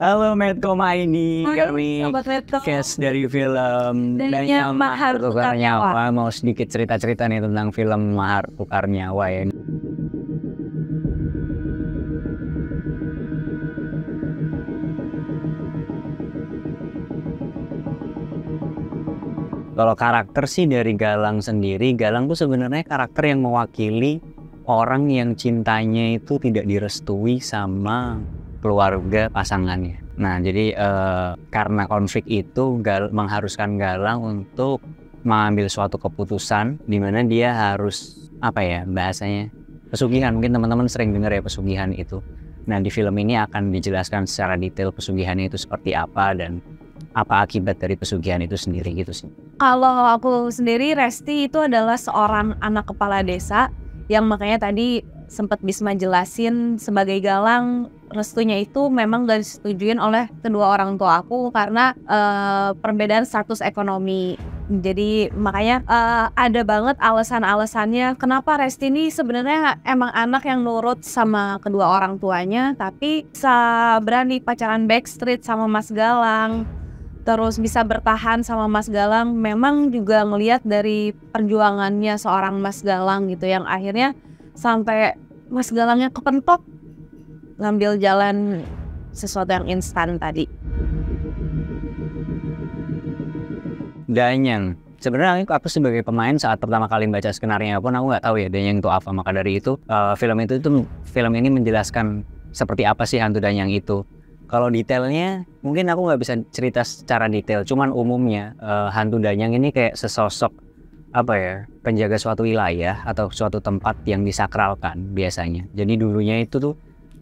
Halo Medco ini kami cast dari film Danya Mahar Tukar Nyawa. Mau sedikit cerita-cerita nih tentang film Mahar Tukar Nyawa ya. Kalau karakter sih dari Galang sendiri, Galang tuh sebenarnya karakter yang mewakili orang yang cintanya itu tidak direstui sama keluarga pasangannya. Nah, jadi eh, karena konflik itu gal mengharuskan Galang untuk mengambil suatu keputusan di mana dia harus apa ya bahasanya pesugihan. Mungkin teman-teman sering dengar ya pesugihan itu. Nah, di film ini akan dijelaskan secara detail pesugihan itu seperti apa dan apa akibat dari pesugihan itu sendiri gitu sih. Kalau aku sendiri Resti itu adalah seorang anak kepala desa yang makanya tadi sempat Bisma jelasin sebagai galang restunya itu memang gak disetujuin oleh kedua orang tua aku karena eh, perbedaan status ekonomi. Jadi makanya eh, ada banget alasan-alasannya kenapa Resti ini sebenarnya emang anak yang nurut sama kedua orang tuanya tapi bisa berani pacaran backstreet sama Mas Galang terus bisa bertahan sama Mas Galang memang juga ngelihat dari perjuangannya seorang Mas Galang gitu yang akhirnya sampai Mas Galangnya kepentok ngambil jalan sesuatu yang instan tadi. Danyang. Sebenarnya aku sebagai pemain saat pertama kali baca skenario pun aku nggak tahu ya Danyang itu apa. Maka dari itu eh, film itu itu film ini menjelaskan seperti apa sih hantu Danyang itu. Kalau detailnya mungkin aku nggak bisa cerita secara detail. Cuman umumnya eh, hantu Danyang ini kayak sesosok apa ya penjaga suatu wilayah atau suatu tempat yang disakralkan biasanya. Jadi dulunya itu tuh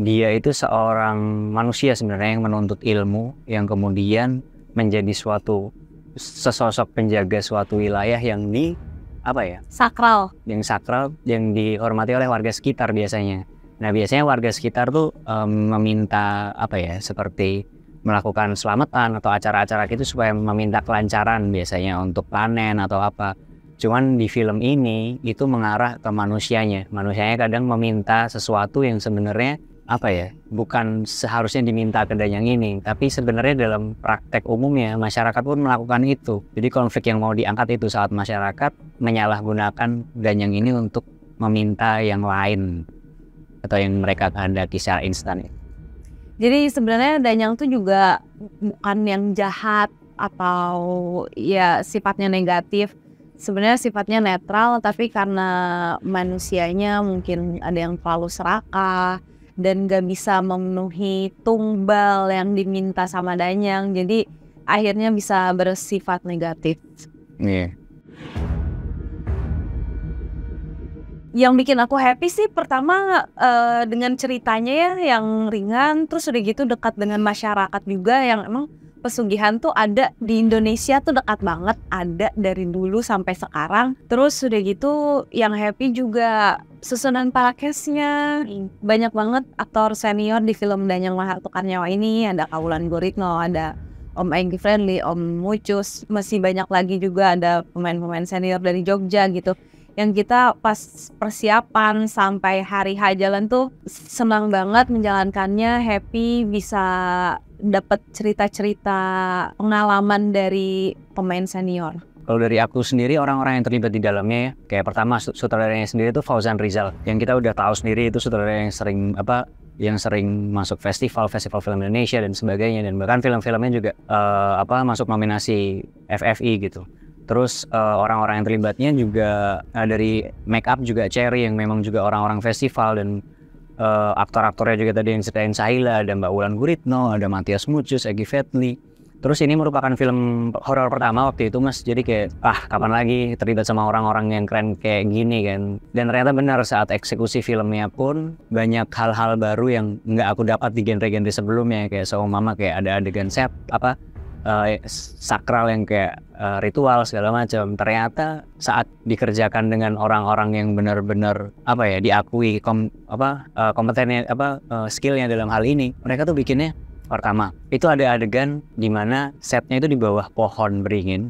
dia itu seorang manusia sebenarnya yang menuntut ilmu yang kemudian menjadi suatu sesosok penjaga suatu wilayah yang di apa ya Sakral. yang sakral yang dihormati oleh warga sekitar biasanya. Nah biasanya warga sekitar tuh em, meminta apa ya seperti melakukan selamatan atau acara-acara gitu supaya meminta kelancaran biasanya untuk panen atau apa. Cuman di film ini itu mengarah ke manusianya. Manusianya kadang meminta sesuatu yang sebenarnya apa ya bukan seharusnya diminta ke danyang ini tapi sebenarnya dalam praktek umumnya masyarakat pun melakukan itu jadi konflik yang mau diangkat itu saat masyarakat menyalahgunakan danyang ini untuk meminta yang lain atau yang mereka kehendaki secara instan Jadi sebenarnya Danyang tuh juga bukan yang jahat atau ya sifatnya negatif. Sebenarnya sifatnya netral tapi karena manusianya mungkin ada yang terlalu serakah dan gak bisa memenuhi tumbal yang diminta sama Danyang. Jadi akhirnya bisa bersifat negatif. Iya. Yang bikin aku happy sih pertama eh, dengan ceritanya ya yang ringan terus udah gitu dekat dengan masyarakat juga yang emang pesugihan tuh ada di Indonesia tuh dekat banget. Ada dari dulu sampai sekarang. Terus udah gitu yang happy juga susunan para castnya. Banyak banget aktor senior di film Danyang Mahar Tukar Nyawa ini. Ada Kaulan Guritno ada Om Enggi Friendly, Om Mucus, masih banyak lagi juga ada pemain-pemain senior dari Jogja gitu yang kita pas persiapan sampai hari H jalan tuh senang banget menjalankannya, happy bisa dapat cerita-cerita pengalaman dari pemain senior. Kalau dari aku sendiri orang-orang yang terlibat di dalamnya ya, kayak pertama sut- sutradaranya sendiri itu Fauzan Rizal, yang kita udah tahu sendiri itu sutradara yang sering apa yang sering masuk festival, festival film Indonesia dan sebagainya dan bahkan film-filmnya juga eh, apa masuk nominasi FFI gitu. Terus eh, orang-orang yang terlibatnya juga eh, dari make up juga Cherry yang memang juga orang-orang festival dan eh, aktor-aktornya juga tadi yang ceritain Sahila, ada Mbak Wulan Guritno, ada Matias Mucus, Egi Fetli. Terus ini merupakan film horor pertama waktu itu mas, jadi kayak ah kapan lagi terlibat sama orang-orang yang keren kayak gini kan. Dan ternyata benar saat eksekusi filmnya pun banyak hal-hal baru yang nggak aku dapat di genre-genre sebelumnya kayak so mama kayak ada adegan set apa eh, sakral yang kayak eh, ritual segala macam. Ternyata saat dikerjakan dengan orang-orang yang benar-benar apa ya diakui kom, apa eh, kompetennya apa eh, skillnya dalam hal ini, mereka tuh bikinnya pertama. Itu ada adegan di mana setnya itu di bawah pohon beringin.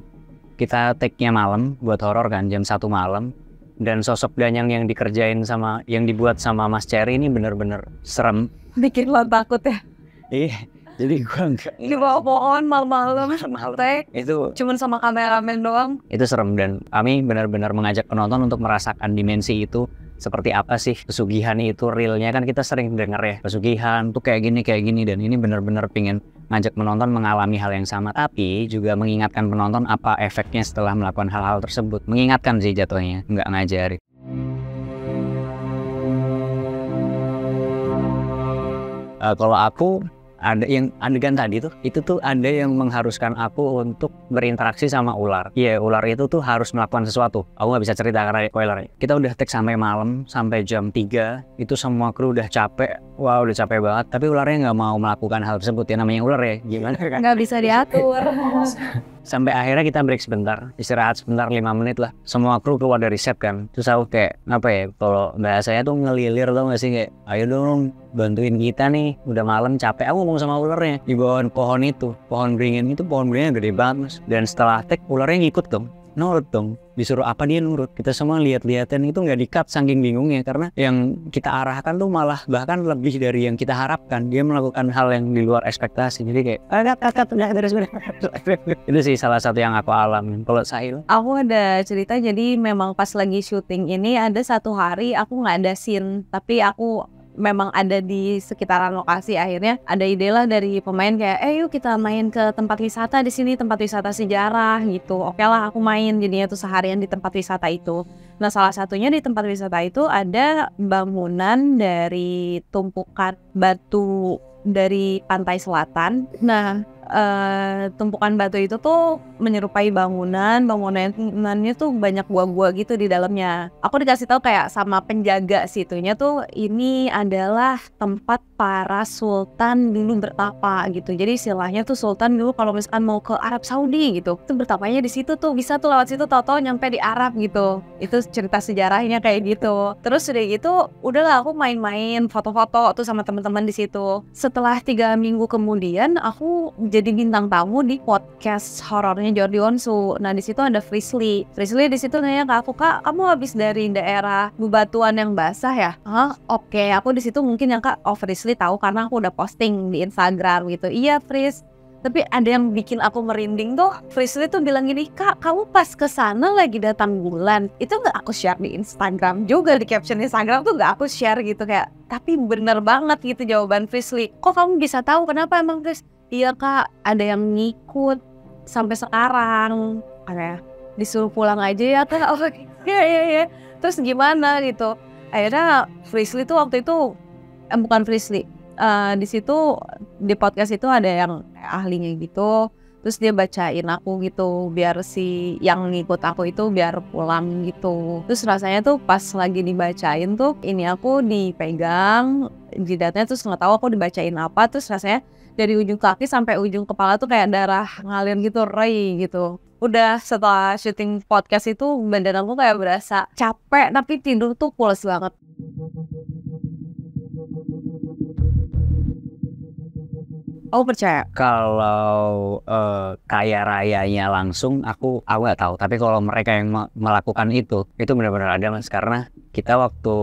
Kita take-nya malam buat horor kan jam satu malam. Dan sosok Danyang yang dikerjain sama yang dibuat sama Mas Cherry ini bener-bener serem. Bikin lo takut ya? Iya, jadi gua enggak di bawah pohon malam-malam malam teh itu cuman sama kameramen doang. Itu serem dan kami benar-benar mengajak penonton untuk merasakan dimensi itu seperti apa sih pesugihan itu realnya. Kan kita sering dengar ya pesugihan tuh kayak gini kayak gini dan ini benar-benar pingin ngajak penonton mengalami hal yang sama. Tapi juga mengingatkan penonton apa efeknya setelah melakukan hal-hal tersebut. Mengingatkan sih jatuhnya nggak ngajari. Eh, kalau aku ada yang adegan tadi tuh itu tuh ada yang mengharuskan aku untuk berinteraksi sama ular. Iya, ular itu tuh harus melakukan sesuatu. Aku nggak bisa cerita karena spoiler. Kita udah take sampai malam sampai jam 3 itu semua kru udah capek. Wah, udah capek banget. Tapi ularnya nggak mau melakukan hal tersebut ya namanya ular ya. Gimana kan? nggak bisa diatur Sampai akhirnya kita break sebentar, istirahat sebentar 5 menit lah. Semua kru keluar dari set kan. Terus aku kayak, apa ya, kalau bahasanya tuh ngelilir tau gak sih kayak, ayo dong bantuin kita nih, udah malam capek. Aku ngomong sama ularnya di bawah pohon itu. Pohon beringin itu, pohon beringin gede banget mas. Dan setelah tek, ularnya ngikut dong. Nurut dong, disuruh apa dia nurut. Kita semua lihat-lihatan itu nggak di-cut saking bingungnya karena yang kita arahkan tuh malah bahkan lebih dari yang kita harapkan. Dia melakukan hal yang di luar ekspektasi. Jadi kayak, udah, udah, udah." itu sih salah satu yang aku alamin. Kalau Sahil, aku ada cerita jadi memang pas lagi syuting ini ada satu hari aku nggak ada scene tapi aku memang ada di sekitaran lokasi akhirnya ada ide lah dari pemain kayak eh yuk kita main ke tempat wisata di sini tempat wisata sejarah gitu. Oke lah aku main jadinya tuh seharian di tempat wisata itu. Nah salah satunya di tempat wisata itu ada bangunan dari tumpukan batu dari pantai selatan. Nah eh, tumpukan batu itu tuh menyerupai bangunan. Bangunannya tuh banyak gua-gua gitu di dalamnya. Aku dikasih tahu kayak sama penjaga situnya tuh ini adalah tempat para sultan dulu bertapa gitu. Jadi istilahnya tuh sultan dulu kalau misalkan mau ke Arab Saudi gitu itu bertapanya di situ tuh bisa tuh lewat situ tahu-tahu nyampe di Arab gitu. Itu cerita sejarahnya kayak gitu. Terus udah gitu udahlah aku main-main foto-foto tuh sama teman-teman di situ. Setelah tiga minggu kemudian aku jadi bintang tamu di podcast horornya Jordi Onsu. Nah di situ ada Frisly. Frisly di situ nanya ke aku kak, kamu habis dari daerah bebatuan yang basah ya? Hah? Oke, aku di situ mungkin yang kak, oh Frisly tahu karena aku udah posting di Instagram gitu. Iya Fris. Tapi ada yang bikin aku merinding tuh Frisly tuh bilang gini Kak kamu pas ke sana lagi datang bulan Itu nggak aku share di Instagram juga Di caption Instagram tuh nggak aku share gitu Kayak tapi bener banget gitu jawaban Frisly Kok kamu bisa tahu kenapa emang Fris? Iya kak ada yang ngikut sampai sekarang. Kayak disuruh pulang aja ya kak. Oh iya iya iya. Terus gimana gitu? Akhirnya Frisly tuh waktu itu eh, Bukan Frisly eh, di situ di podcast itu ada yang ahlinya gitu. Terus dia bacain aku gitu biar si yang ngikut aku itu biar pulang gitu. Terus rasanya tuh pas lagi dibacain tuh ini aku dipegang jidatnya terus nggak tahu aku dibacain apa terus rasanya dari ujung kaki sampai ujung kepala tuh kayak darah ngalir gitu rey gitu udah setelah syuting podcast itu badan aku kayak berasa capek tapi tidur tuh pules banget Oh percaya kalau eh, kaya rayanya langsung aku aku nggak tahu. Tapi kalau mereka yang me- melakukan itu, itu benar-benar ada mas. Karena kita waktu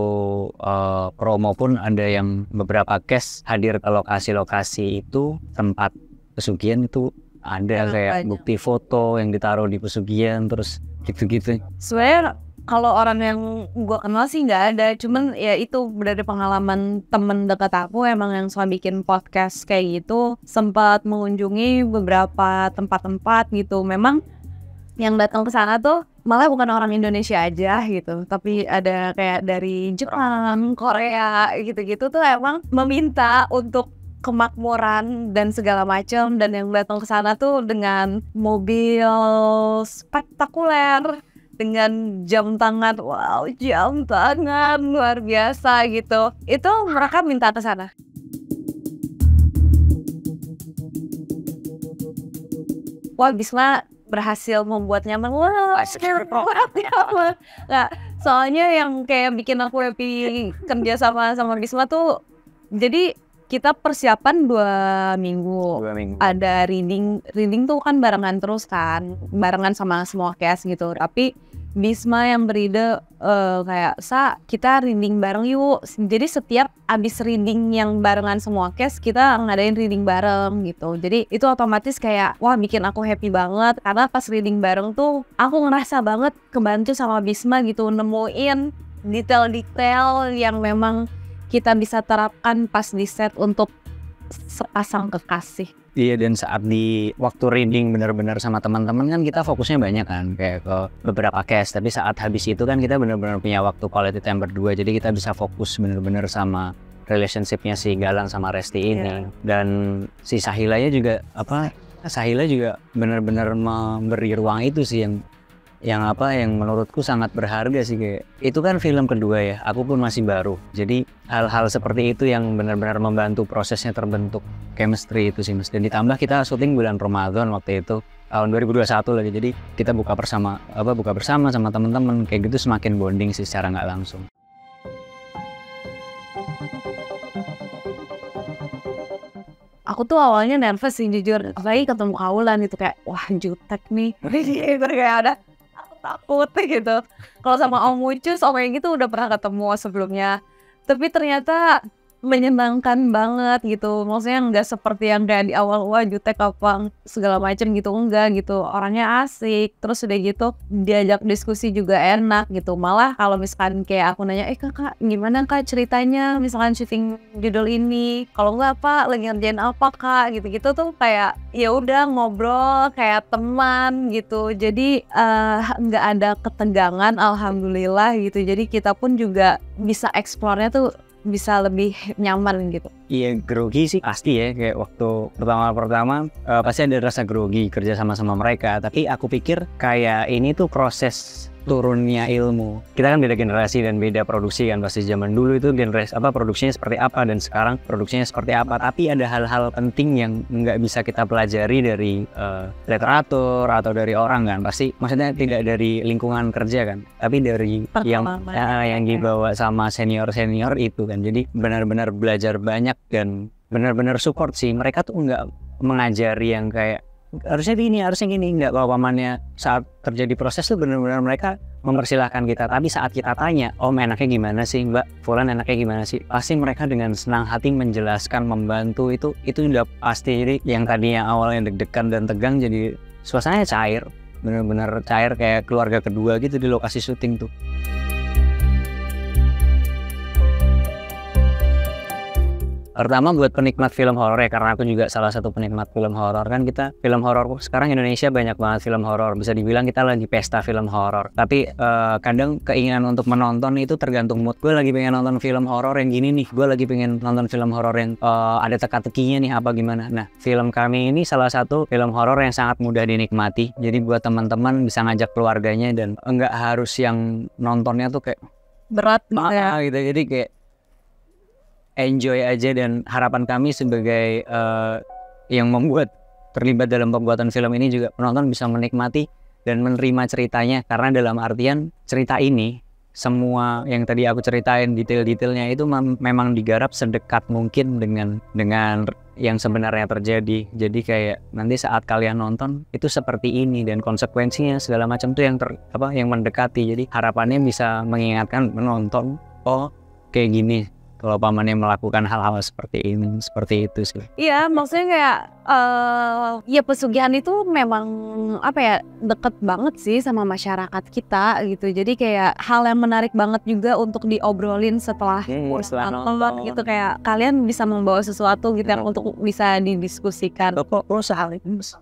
eh, promo pun ada yang beberapa case hadir ke lokasi-lokasi itu tempat pesugihan itu ada Emang kayak banyak. bukti foto yang ditaruh di pesugihan terus gitu-gitu. sebenarnya kalau orang yang gue kenal sih nggak ada cuman ya itu dari pengalaman temen dekat aku emang yang suka bikin podcast kayak gitu sempat mengunjungi beberapa tempat-tempat gitu memang yang datang ke sana tuh malah bukan orang Indonesia aja gitu tapi ada kayak dari Jepang Korea gitu-gitu tuh emang meminta untuk kemakmuran dan segala macam dan yang datang ke sana tuh dengan mobil spektakuler dengan jam tangan wow jam tangan luar biasa gitu. Itu mereka minta ke sana. Wah Bisma berhasil membuat nyaman wah membuat nyaman nggak soalnya yang kayak bikin aku happy kerja sama sama Bisma tuh jadi kita persiapan dua minggu. Dua minggu. ada reading reading tuh kan barengan terus kan barengan sama semua cast gitu. Tapi Bisma yang beride uh, kayak sa kita reading bareng yuk. Jadi setiap abis reading yang barengan semua case kita ngadain reading bareng gitu. Jadi itu otomatis kayak wah bikin aku happy banget. Karena pas reading bareng tuh aku ngerasa banget kebantu sama Bisma gitu nemuin detail-detail yang memang kita bisa terapkan pas di set untuk sepasang kekasih. Iya dan saat di waktu reading benar-benar sama teman-teman kan kita fokusnya banyak kan kayak ke beberapa case. Tapi saat habis itu kan kita benar-benar punya waktu quality time berdua jadi kita bisa fokus benar-benar sama relationshipnya si Galang sama Resti ini. Yeah. dan si Sahilanya juga apa Sahila juga benar-benar memberi ruang itu sih yang yang apa yang menurutku sangat berharga sih kayak itu kan film kedua ya aku pun masih baru. Jadi hal-hal seperti itu yang benar-benar membantu prosesnya terbentuk chemistry itu sih mas. Dan ditambah kita syuting bulan Ramadan waktu itu tahun 2021 lagi jadi kita buka bersama apa buka bersama sama teman-teman. Kayak gitu semakin bonding sih secara nggak langsung. Aku tuh awalnya nervous sih jujur. Lagi ketemu Kaulan itu kayak wah jutek nih. Itu kayak ada takut gitu. Kalau sama Om Mucus Om yang gitu udah pernah ketemu sebelumnya. Tapi ternyata menyenangkan banget gitu. Maksudnya nggak seperti yang kayak di awal wah jutek apa segala macam gitu. Enggak gitu. Orangnya asik. Terus udah gitu diajak diskusi juga enak gitu. Malah kalau misalkan kayak aku nanya eh kakak gimana kak ceritanya? Misalkan syuting judul ini. Kalau enggak apa lagi ngerjain apa kak? Gitu-gitu tuh kayak ya udah ngobrol kayak teman gitu. Jadi uh, nggak ada ketegangan alhamdulillah gitu. Jadi kita pun juga bisa eksplornya tuh bisa lebih nyaman gitu. Iya grogi sih pasti ya kayak waktu pertama-pertama uh, pasti ada rasa grogi kerja sama sama mereka. Tapi aku pikir kayak ini tuh proses turunnya ilmu. Kita kan beda generasi dan beda produksi kan pasti zaman dulu itu generasi apa produksinya seperti apa dan sekarang produksinya seperti apa. Tapi ada hal-hal penting yang nggak bisa kita pelajari dari uh, literatur atau dari orang kan. Pasti maksudnya tidak dari lingkungan kerja kan, tapi dari yang uh, yang dibawa sama senior-senior itu kan. Jadi benar-benar belajar banyak dan benar-benar support sih. Mereka tuh nggak mengajari yang kayak harusnya gini harusnya gini. Nggak kalau pamannya saat terjadi proses tuh benar-benar mereka mempersilahkan kita. Tapi saat kita tanya om enaknya gimana sih mbak? Fulan enaknya gimana sih? Pasti mereka dengan senang hati menjelaskan membantu. Itu itu udah pasti. Jadi yang tadinya awalnya deg-degan dan tegang jadi suasananya cair. Benar-benar cair kayak keluarga kedua gitu di lokasi syuting tuh Pertama buat penikmat film horor ya karena aku juga salah satu penikmat film horor. Kan kita film horor sekarang Indonesia banyak banget film horor. Bisa dibilang kita lagi pesta film horor. Tapi uh, kadang keinginan untuk menonton itu tergantung mood. Gue lagi pengen nonton film horor yang gini nih. Gue lagi pengen nonton film horor yang uh, ada teka-tekinya nih apa gimana. Nah film kami ini salah satu film horor yang sangat mudah dinikmati. Jadi buat teman-teman bisa ngajak keluarganya dan enggak harus yang nontonnya tuh kayak berat. Gitu ya gitu. Jadi kayak enjoy aja dan harapan kami sebagai uh, yang membuat terlibat dalam pembuatan film ini juga penonton bisa menikmati dan menerima ceritanya karena dalam artian cerita ini semua yang tadi aku ceritain detail-detailnya itu memang digarap sedekat mungkin dengan dengan yang sebenarnya terjadi. Jadi kayak nanti saat kalian nonton itu seperti ini dan konsekuensinya segala macam tuh yang ter, apa yang mendekati. Jadi harapannya bisa mengingatkan menonton oh kayak gini kalau pamannya melakukan hal-hal seperti ini seperti itu sih. Iya maksudnya kayak uh, ya pesugihan itu memang apa ya deket banget sih sama masyarakat kita gitu. Jadi kayak hal yang menarik banget juga untuk diobrolin setelah hmm, nonton gitu. kayak kalian bisa membawa sesuatu gitu yang untuk bisa didiskusikan. Kok itu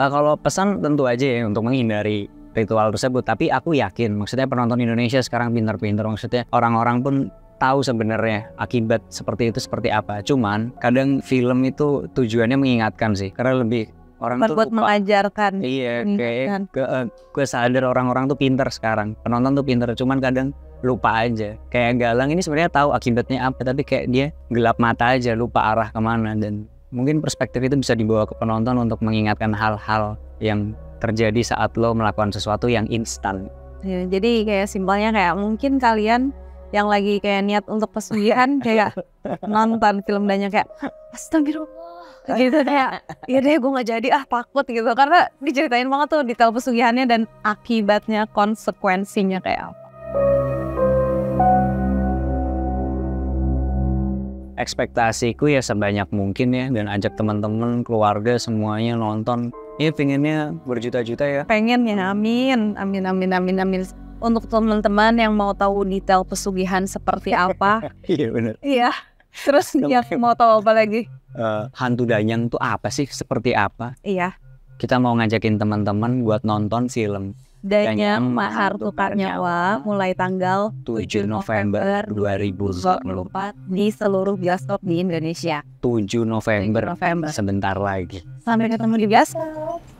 Uh, kalau pesan tentu aja ya untuk menghindari ritual tersebut. Tapi aku yakin maksudnya penonton Indonesia sekarang pintar-pintar maksudnya orang-orang pun tahu sebenarnya akibat seperti itu seperti apa. Cuman kadang film itu tujuannya mengingatkan sih. Karena lebih orang Berbuat tuh mengajarkan. Iya kayak ke, uh, gue sadar orang-orang tuh pintar sekarang. Penonton tuh pintar cuman kadang lupa aja. Kayak Galang ini sebenarnya tahu akibatnya apa tapi kayak dia gelap mata aja lupa arah ke mana. Dan mungkin perspektif itu bisa dibawa ke penonton untuk mengingatkan hal-hal yang terjadi saat lo melakukan sesuatu yang instan. Ya, jadi kayak simpelnya kayak mungkin kalian yang lagi kayak niat untuk pesugihan kayak nonton film Danya kayak astagfirullah gitu kayak ya deh gue nggak jadi ah takut gitu. Karena diceritain banget tuh detail pesugihannya dan akibatnya konsekuensinya kayak apa. Ekspektasiku ya sebanyak mungkin ya dan ajak teman-teman keluarga semuanya nonton ya pengennya berjuta-juta ya. Pengen ya amin. Amin amin amin amin. Untuk teman-teman yang mau tahu detail pesugihan seperti apa. Iya bener. Iya. Terus yang mau tahu apa lagi? Eh, hantu danyang tuh apa sih? Seperti apa? Iya. Kita mau ngajakin teman-teman buat nonton film Danyang Danyang Mahar Tukar Nyawa mulai tanggal 7 November 2024 di seluruh bioskop di Indonesia. 7 November. November. Sebentar lagi. Sampai ketemu di bioskop